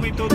we do